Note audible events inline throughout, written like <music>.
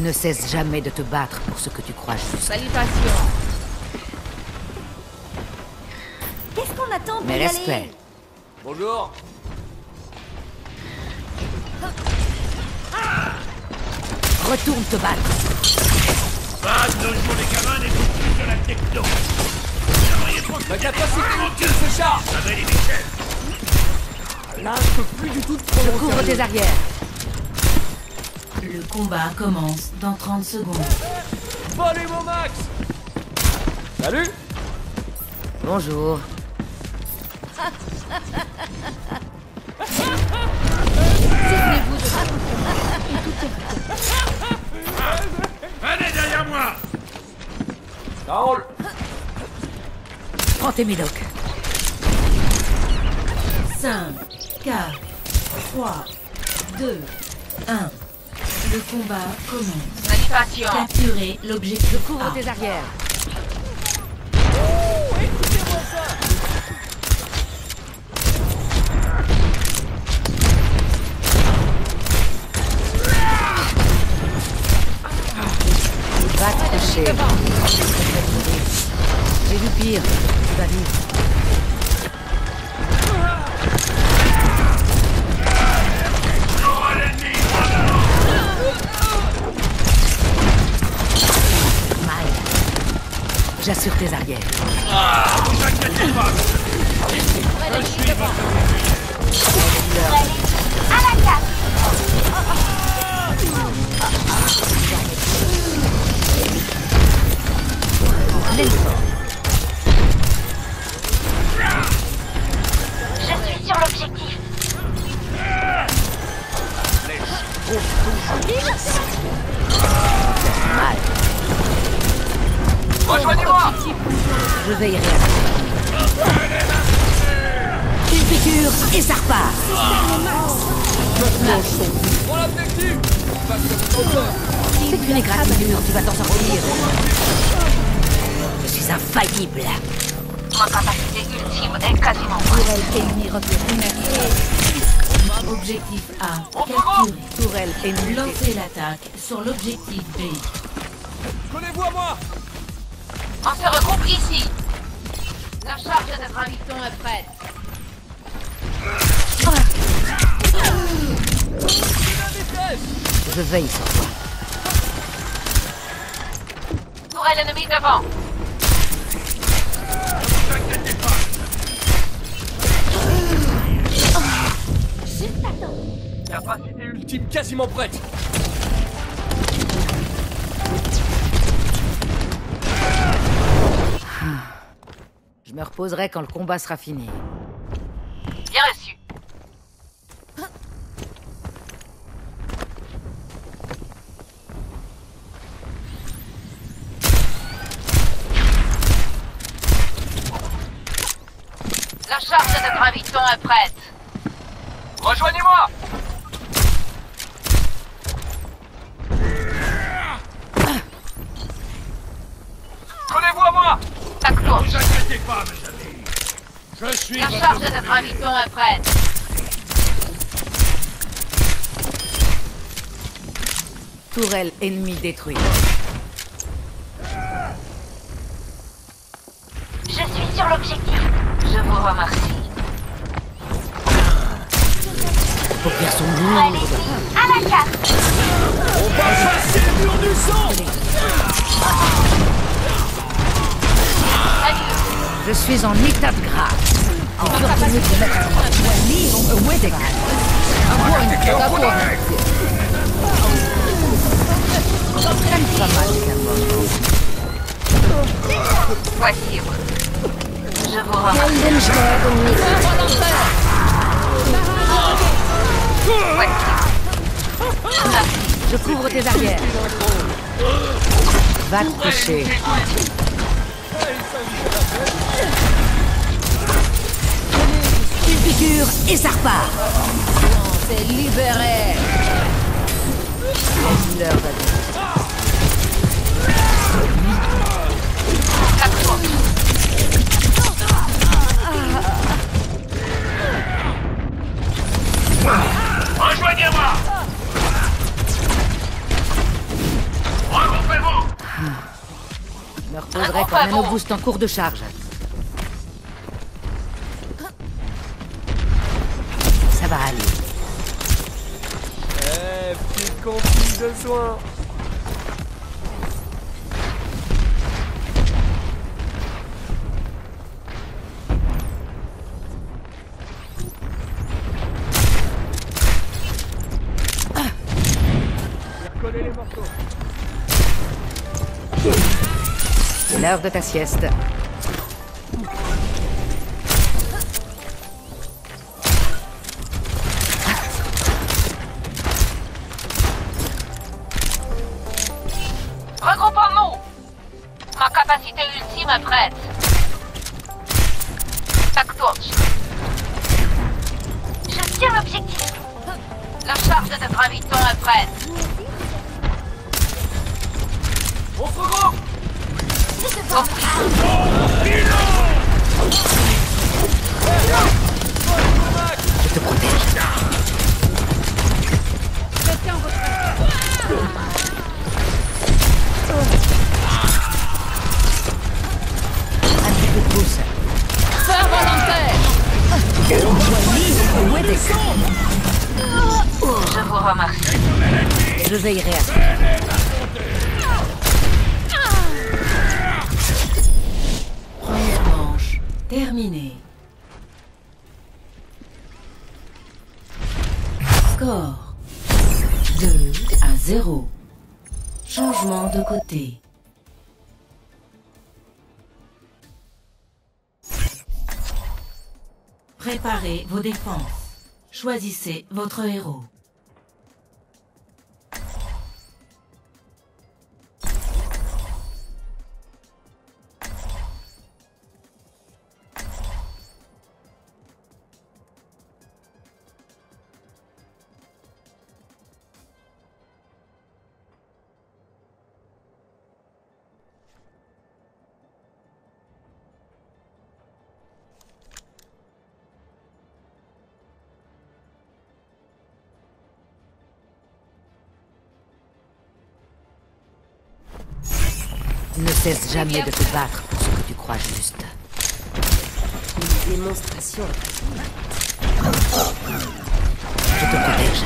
Ne cesse jamais de te battre pour ce que tu crois juste. Salutations. Qu'est-ce qu'on attend pour Mes y aller respects. Bonjour. Retourne te battre. Pas de nos jours, les gamins n'écoutent plus de la techno. La capacité de ce char Avec les Michel. Là, je peux plus du tout te couvre tes arrières. Le combat commence dans 30 secondes. Volume au max Salut Bonjour. Venez derrière moi Carole Prends tes médocs. 5, 4, 3, 2, 1. Le combat commence. Salutations. Capturez l'objectif Couvre A. tes arrières. Va te coucher. J'ai vu pire. Tu vas vivre. J'assure tes arrières. Votre Je veillerai à. Une piqûre et ça repart. C'est une égratignure, tu vas t'en sortir. Je suis infaillible. Ma capacité ultime est quasiment Tourelle ennemie repérée. Objectif A. On Capturé. Tourelle ennemie. Lancez l'attaque sur l'objectif B. Collez-vous à moi On se regroupe ici. La charge de graviton est prête. Je veille sur toi. Tourelle ennemie devant. Inquiétez pas Capacité ultime quasiment prête Je me reposerai quand le combat sera fini. Bien reçu. La charge de graviton est prête. Rejoignez-moi Collez-vous à moi Court. Vous inquiétez pas, mes amis Je suis La votre charge de graviton est prête. Tourelle ennemie détruite. Je suis sur l'objectif. Je vous remercie. Paupières sont lourdes. Allez-y, à la carte. On va passer le mur du sang Je suis en état de grâce. Voici. Je vous remercie. Je couvre tes arrières. Va te coucher. et ça repart. On s'est libéré. Rejoignez-moi Regroupez-vous ah, me quand même au boost en cours de charge. Va aller. Eh, petite compile de soins. L'heure de ta sieste. Prête. Torche. Je tiens l'objectif. La charge de graviton est prête. On se regroupe Compris. Je te protège. Un Je vous remercie. Je veillerai à. Première manche terminée. Score 2 à 0. Changement de côté. Préparez vos défenses. Choisissez votre héros. Ne cesse jamais de te battre pour ce que tu crois juste. Une démonstration. Je te protège.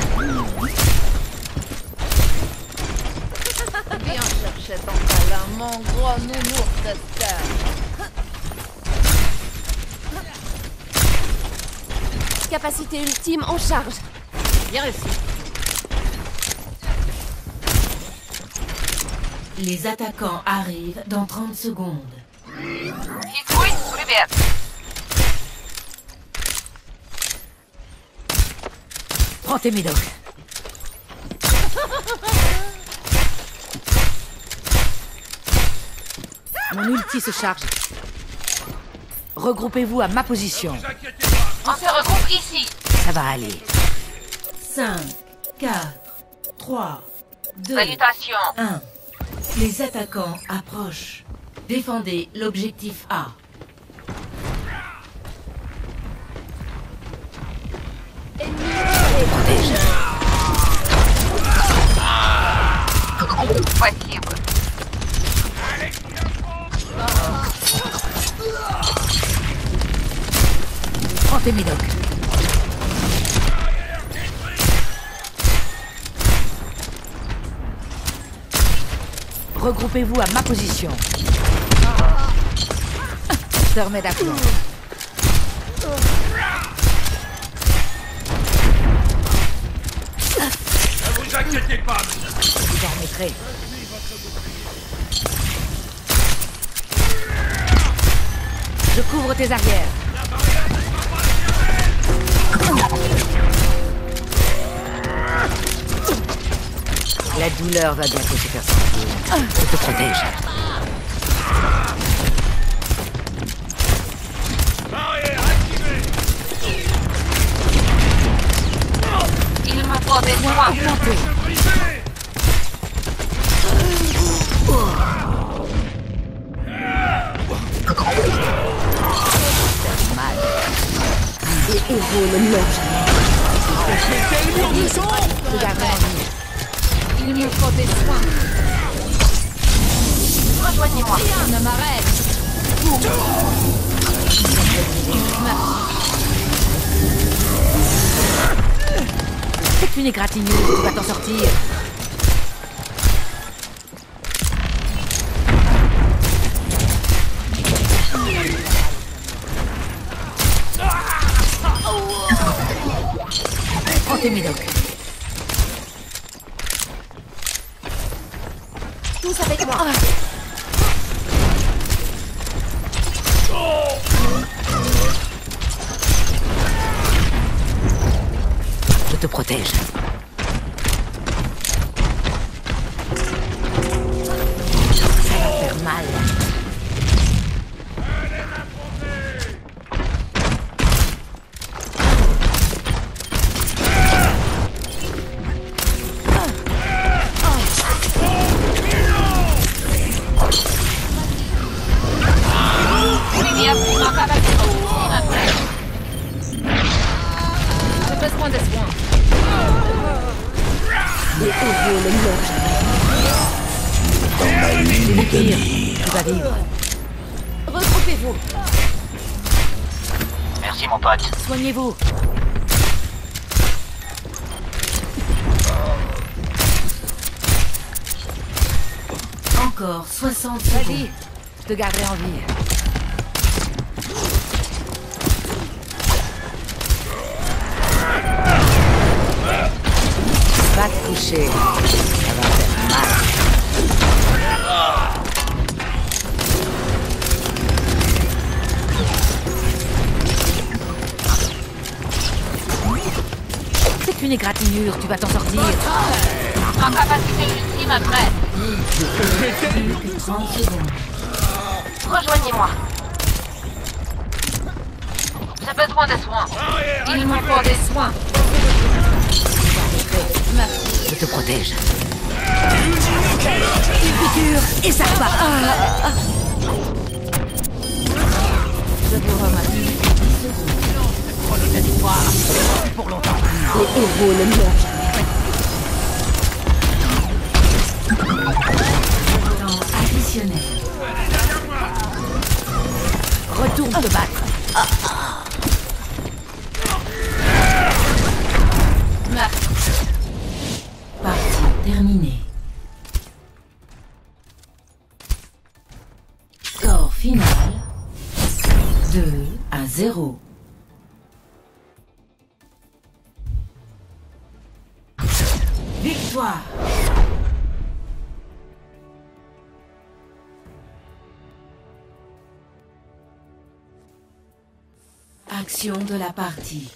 Viens chercher ton câlin, mon gros nounours de star. Capacité ultime en charge. Bien reçu. Les attaquants arrivent dans 30 secondes. Prends tes médocs. Mon ulti se charge. Regroupez-vous à ma position. On se regroupe ici. Ça va aller. 5, 4, 3, 2, 1. Les attaquants approchent. Défendez l'objectif A. Спасибо. Prends tes médocs. Regroupez-vous à ma position. Je remets d'aplomb. Ne vous inquiétez pas, Je vous en. Je couvre tes arrières. <laughs> La douleur va bientôt se faire sentir. Je te protège. Il me faut des soins. Rejoignez-moi. Rien ne m'arrête. C'est une égratignure, tu vas t'en sortir. Prends tes médocs. Tous avec moi. Je te protège. Tu vas vivre. Regroupez-vous. Merci mon pote. Soignez-vous. Encore 60 secondes. Je te garderai en vie. Va te coucher. Ça va faire mal. C'est une égratignure, tu vas t'en sortir. En capacité ultime après. 30 secondes. Rejoignez-moi. J'ai besoin de soins. Il me faut des soins. Je te protège. Une piqûre et ça repart. Ah, ah. Je vous remercie. Les héros ne meurent. Temps additionnel. Retourne te battre. Merci. Partie terminée. Action de la partie.